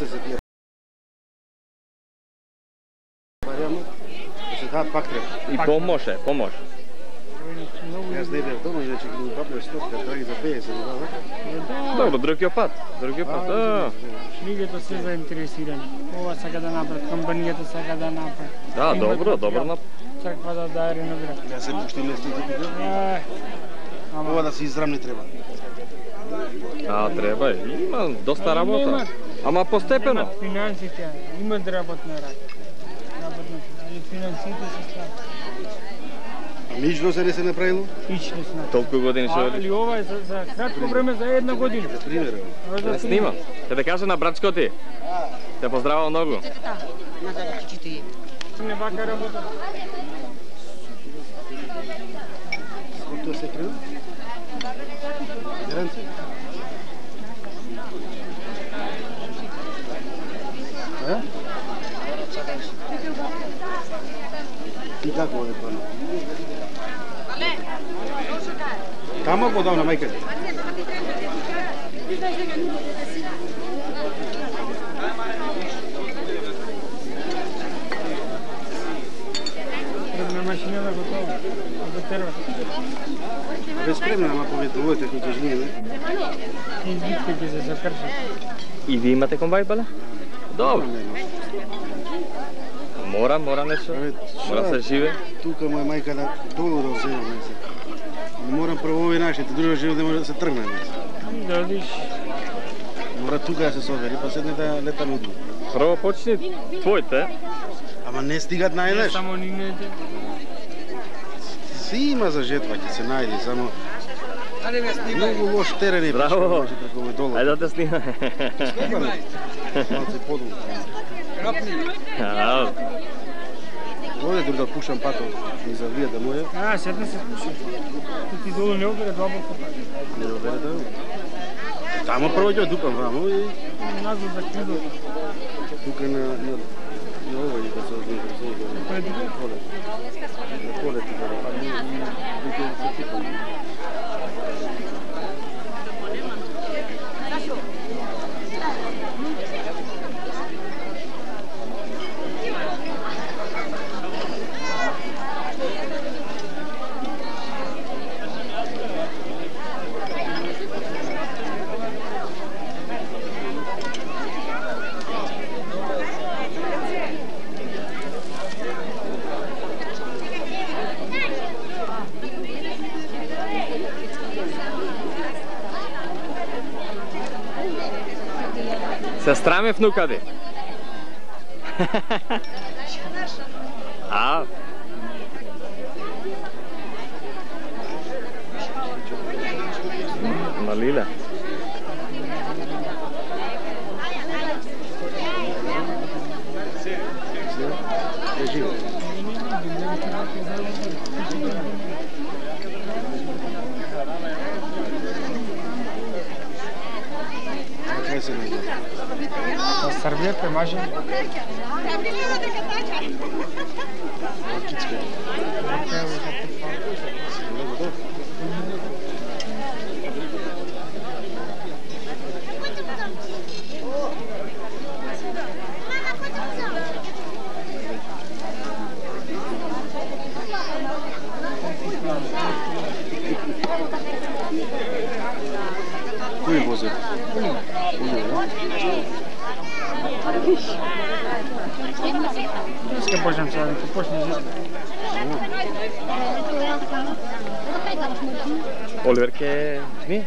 срце се тие. Барјамо, да се дадат пак треба. И помоше, помоше. Јас не бев дома, иначе ги ми бабне стотка, драги за 50, да, Добро, другиот пат. Другиот пат. Да, Лигата се заинтересирани. Ова сака да направат, компанијата сака да направат. да, добро, добро потреба. на Црква да да реновира. Да се пушти тука. Е, Ова ама да се израмни треба. А, треба. Има доста работа. Ама постепено. Немат финансите, имат работна рака. Работна, али финансите се слаби. А ништо се не се направило? Не се Толку години што Али ова е за, за кратко време, за една година. За пример, Да снимам. Те да кажа на братчко ти. Те поздравувам многу. Не вака работа. Ското се крил? Гаранција? Ти како е пано? Тама подавна мајка ти. Требна машина да готова. Да терва. Абе спремна, ама поведувате кои ќе жниме. И битка ќе се закрши. И ви имате комбај, бале? Добро. Мора, мора нешто. Мора шо? се живе. Тука моја мајка да долу да оземаме се. Не морам прво овие нашите, друго живот не може да се тргне. Да одиш. Мора тука да се собери, па седне да лета луѓе. Прво почни твоите. Ама не стигат Не најдеш. само нивните. Си има за жетва, ќе се најде, само многу лош терен е. Браво. пешка, може преку ме долу. Ајде да те снимаме. Малце подолу. А, Оде дури да пушам патот, ми завија да моја, А, седна се пуша. Ти ти долу не обере два пати. не да бере да. Тамо прво ќе дупам вамо и Назад за кридот. тука на на на овој да се озне да се Пред поле. На поле тука, па не тука се типам. Се страмев внука. А, Малиле. Е живо. А кај се најде? На Србија премаже. Кој возел? Ке почнем сега, ќе почне зима. Оливер ке ми?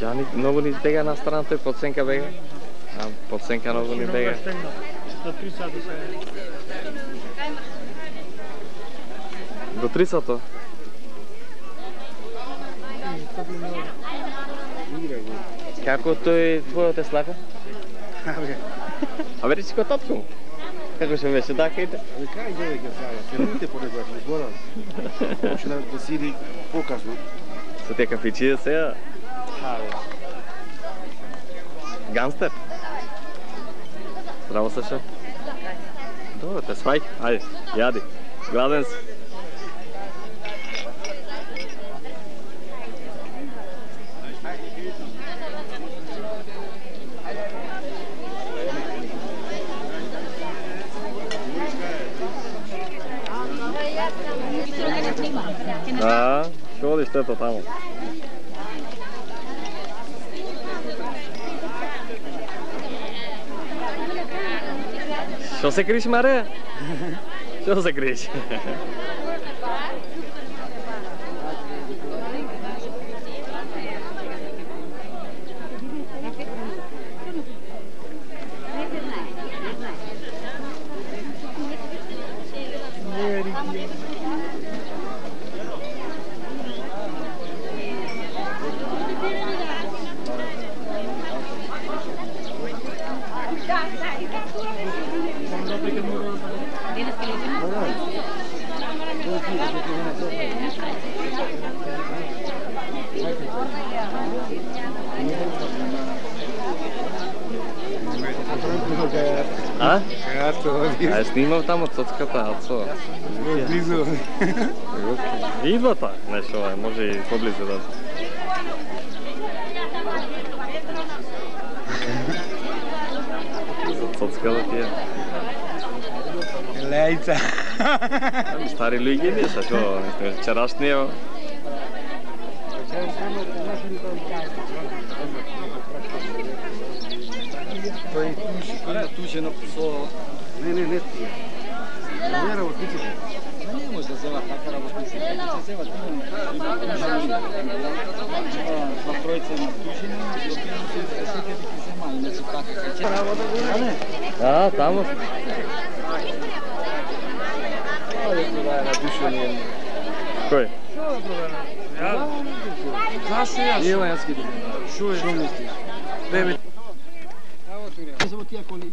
Ѓани многу ни бега на страна, тој подсенка бега. А подсенка многу ни бега. До 3 сата. До 3 сато. Како тој твојот е слака? Абе, Абе речи ко татко. Како ще беше така ите? абе кај дојде сега? Филмите понекогаш не зборам. Може да да сиди покасно. Со те кафичи сега. Абе, Ганстер. Здраво Саша. Добро, те свај. Ајде, јади. Гладен си. esto vamos. José Cris Maré. José Cris. А? А снимав таму цоцката, Ацо. Близо. И двата, знаеш, може и поблизу да. За цоцката тие. Лејца. Стари луѓе не са, што, вчерашни ево. Тој туш, кој тушено со... Не, не, не тие. Не работниците. Може да зема така работници. Се зема. Има. Па тројца на тушени, допирам се се сите ќе зема, иначе така ќе работа го не. Да, таму. Ајде тоа е на тушени. Кој? Зашо јас? Ева јас ќе Шо е? Шо мислиш? Бебе. Не само тие коли.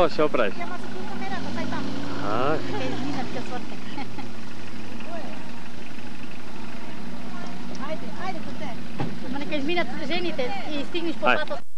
ょうショープライス。はい。Minä, seniten, ai, stingis potatot.